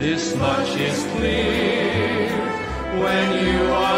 This much is clear when you are.